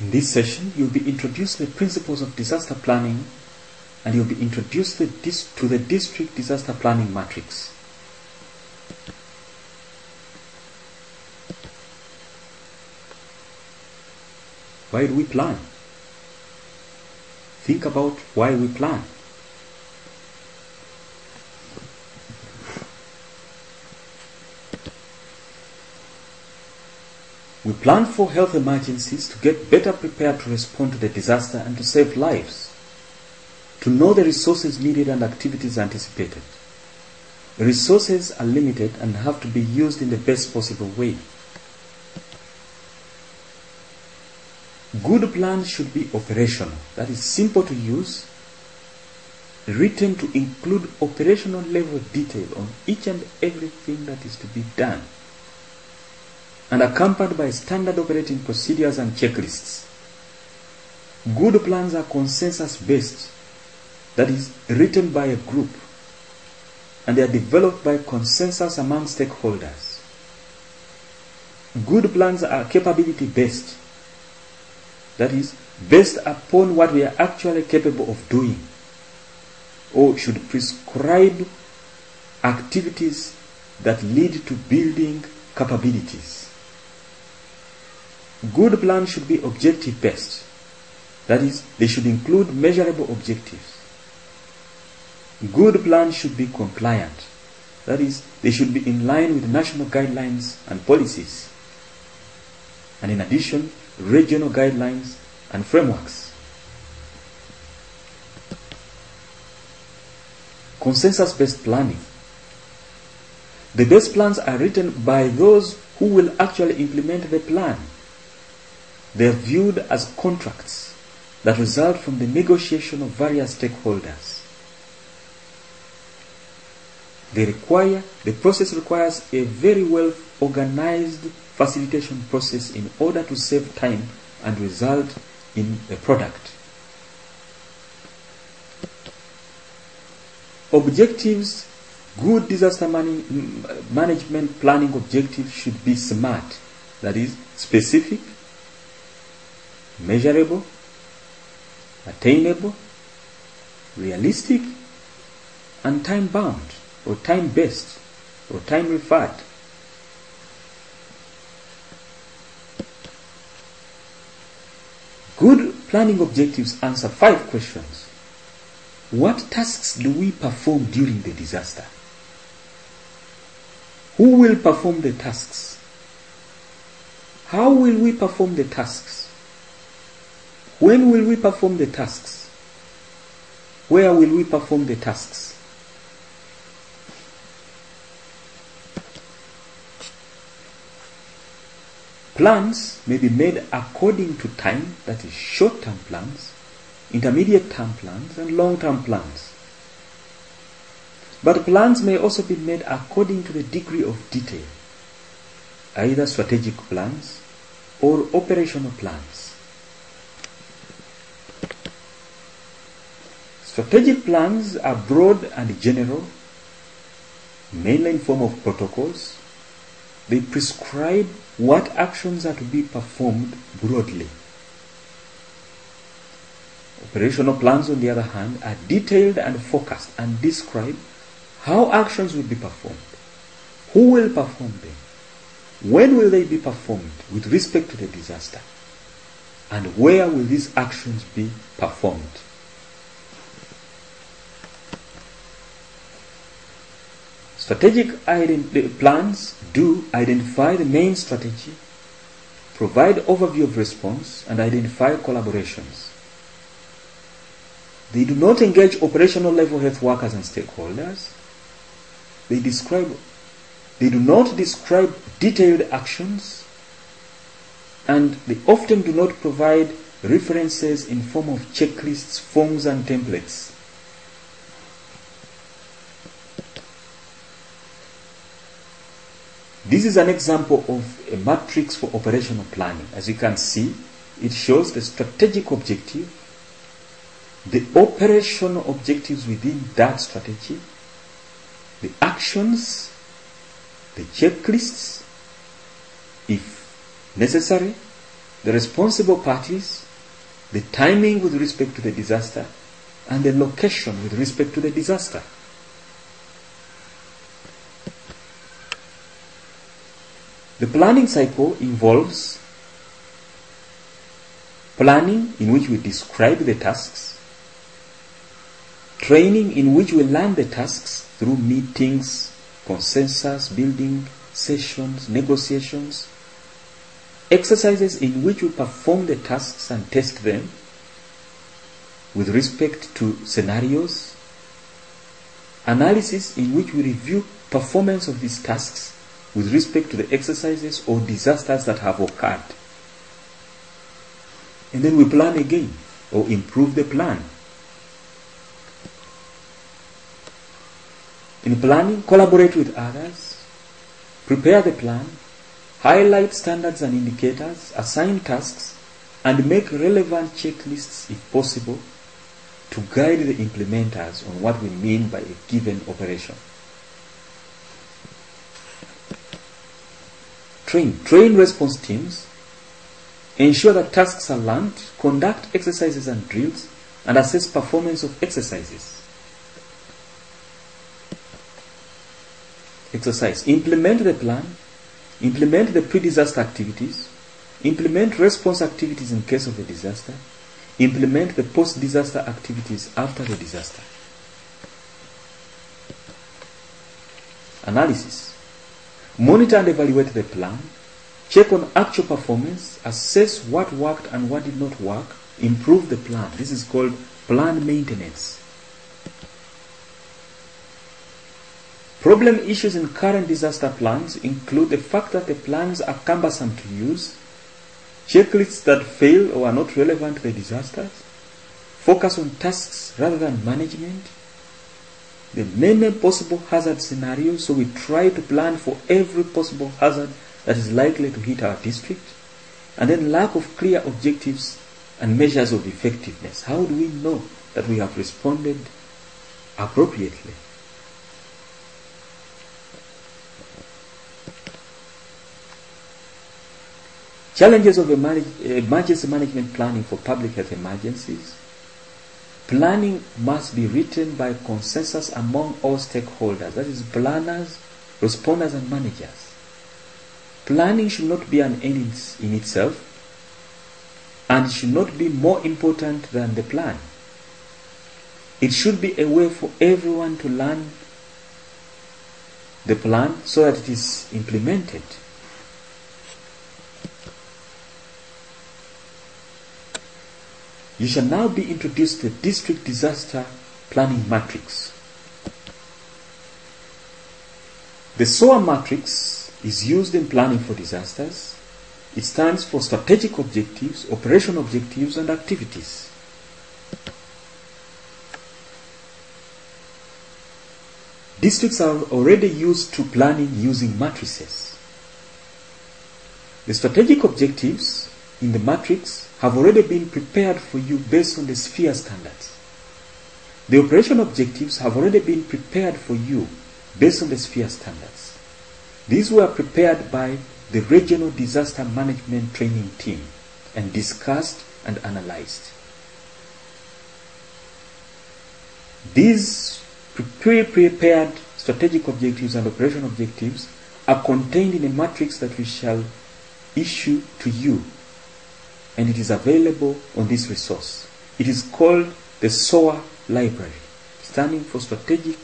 In this session, you'll be introduced to the principles of disaster planning and you'll be introduced to the, to the district disaster planning matrix. Why do we plan? Think about why we plan. We plan for health emergencies to get better prepared to respond to the disaster and to save lives. To know the resources needed and activities anticipated. Resources are limited and have to be used in the best possible way. Good plans should be operational, that is simple to use, written to include operational level detail on each and everything that is to be done, and accompanied by standard operating procedures and checklists. Good plans are consensus based, that is, written by a group, and they are developed by consensus among stakeholders. Good plans are capability based, that is, based upon what we are actually capable of doing, or should prescribe activities that lead to building capabilities. Good plans should be objective based, that is, they should include measurable objectives. Good plans should be compliant, that is, they should be in line with national guidelines and policies. And in addition, regional guidelines and frameworks. Consensus based planning. The best plans are written by those who will actually implement the plan. They are viewed as contracts that result from the negotiation of various stakeholders. They require, the process requires a very well organized facilitation process in order to save time and result in a product. Objectives, good disaster management planning objectives should be SMART, that is, specific, measurable, attainable, realistic, and time bound or time based or time referred. Good planning objectives answer five questions. What tasks do we perform during the disaster? Who will perform the tasks? How will we perform the tasks? When will we perform the tasks? Where will we perform the tasks? Plans may be made according to time, that is short term plans, intermediate term plans, and long term plans. But plans may also be made according to the degree of detail, either strategic plans or operational plans. Strategic plans are broad and general, mainly in form of protocols. They prescribe what actions are to be performed broadly. Operational plans, on the other hand, are detailed and focused and describe how actions will be performed, who will perform them, when will they be performed with respect to the disaster, and where will these actions be performed. Strategic plans do identify the main strategy, provide overview of response, and identify collaborations. They do not engage operational level health workers and stakeholders. They describe they do not describe detailed actions and they often do not provide references in form of checklists, forms and templates. This is an example of a matrix for operational planning. As you can see, it shows the strategic objective, the operational objectives within that strategy, the actions, the checklists, if necessary, the responsible parties, the timing with respect to the disaster, and the location with respect to the disaster. The planning cycle involves planning in which we describe the tasks, training in which we learn the tasks through meetings, consensus building, sessions, negotiations, exercises in which we perform the tasks and test them with respect to scenarios, analysis in which we review performance of these tasks with respect to the exercises or disasters that have occurred. And then we plan again or improve the plan. In planning, collaborate with others, prepare the plan, highlight standards and indicators, assign tasks, and make relevant checklists if possible to guide the implementers on what we mean by a given operation. Train. Train response teams. Ensure that tasks are learned, conduct exercises and drills, and assess performance of exercises. Exercise. Implement the plan, implement the pre-disaster activities, implement response activities in case of a disaster, implement the post-disaster activities after the disaster. Analysis. Monitor and evaluate the plan, check on actual performance, assess what worked and what did not work, improve the plan. This is called plan maintenance. Problem issues in current disaster plans include the fact that the plans are cumbersome to use, checklists that fail or are not relevant to the disasters, focus on tasks rather than management, the many possible hazard scenarios, so we try to plan for every possible hazard that is likely to hit our district, and then lack of clear objectives and measures of effectiveness. How do we know that we have responded appropriately? Challenges of emergency management planning for public health emergencies. Planning must be written by consensus among all stakeholders, that is, planners, responders, and managers. Planning should not be an end in itself and should not be more important than the plan. It should be a way for everyone to learn the plan so that it is implemented. You shall now be introduced to the District Disaster Planning Matrix. The SOA matrix is used in planning for disasters. It stands for strategic objectives, operation objectives, and activities. Districts are already used to planning using matrices. The strategic objectives in the matrix have already been prepared for you based on the sphere standards. The operation objectives have already been prepared for you based on the sphere standards. These were prepared by the Regional Disaster Management Training Team and discussed and analyzed. These pre-prepared strategic objectives and operation objectives are contained in a matrix that we shall issue to you and it is available on this resource. It is called the SOA Library, standing for Strategic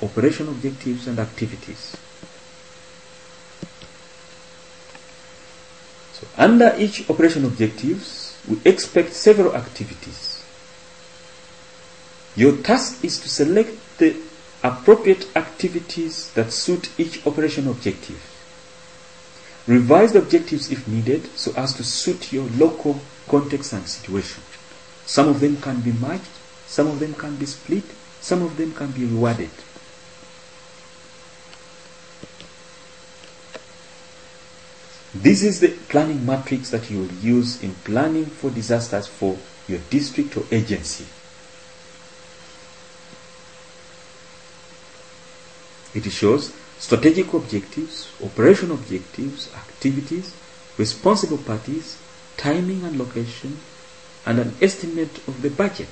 Operation Objectives and Activities. So under each operation objectives, we expect several activities. Your task is to select the appropriate activities that suit each operation objective. Revise the objectives if needed so as to suit your local context and situation. Some of them can be merged, some of them can be split, some of them can be rewarded. This is the planning matrix that you will use in planning for disasters for your district or agency. It shows strategic objectives, operation objectives, activities, responsible parties, timing and location, and an estimate of the budget.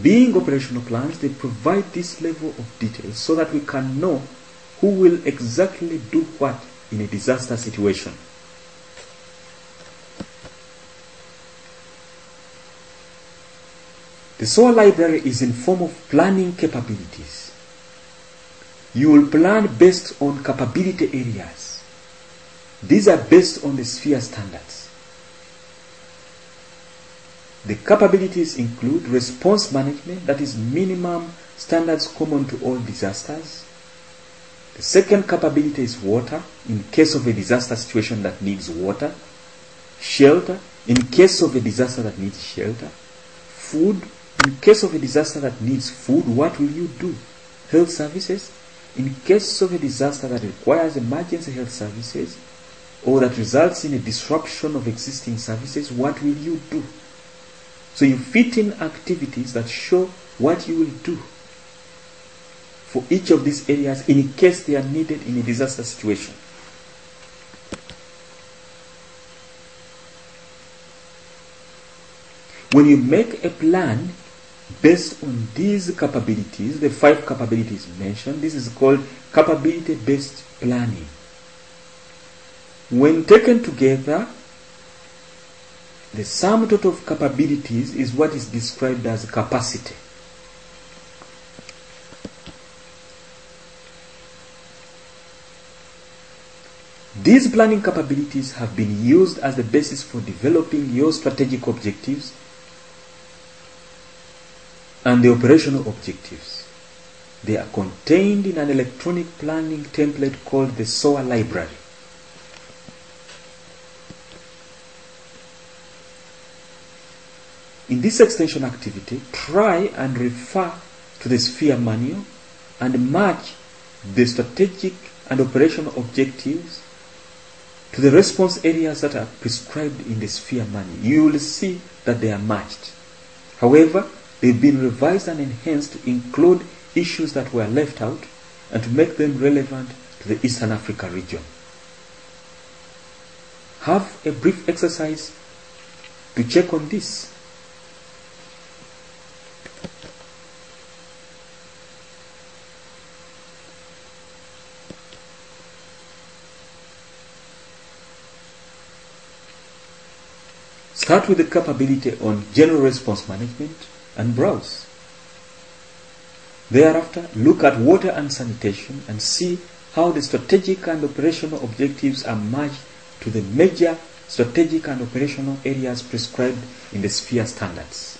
Being operational plans, they provide this level of detail so that we can know who will exactly do what in a disaster situation. The SOA library is in form of planning capabilities. You will plan based on capability areas. These are based on the sphere standards. The capabilities include response management, that is minimum standards common to all disasters. The second capability is water, in case of a disaster situation that needs water. Shelter, in case of a disaster that needs shelter. Food, in case of a disaster that needs food, what will you do? Health services, in case of a disaster that requires emergency health services or that results in a disruption of existing services, what will you do? So you fit in activities that show what you will do for each of these areas in case they are needed in a disaster situation. When you make a plan based on these capabilities, the five capabilities mentioned, this is called capability based planning. When taken together, the sum total of capabilities is what is described as capacity. These planning capabilities have been used as the basis for developing your strategic objectives and the operational objectives. They are contained in an electronic planning template called the SOA library. In this extension activity, try and refer to the sphere manual and match the strategic and operational objectives to the response areas that are prescribed in the sphere manual. You will see that they are matched. However, they've been revised and enhanced to include issues that were left out and to make them relevant to the Eastern Africa region. Have a brief exercise to check on this. Start with the capability on general response management and browse. Thereafter, look at water and sanitation and see how the strategic and operational objectives are matched to the major strategic and operational areas prescribed in the sphere standards.